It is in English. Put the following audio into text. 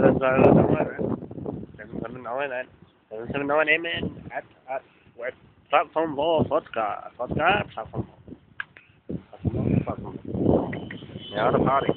that's uh, that's all right. Seven seven nine nine. Seven seven nine amen at at web platform law vodka vodka platform platform platform. Yeah, the party.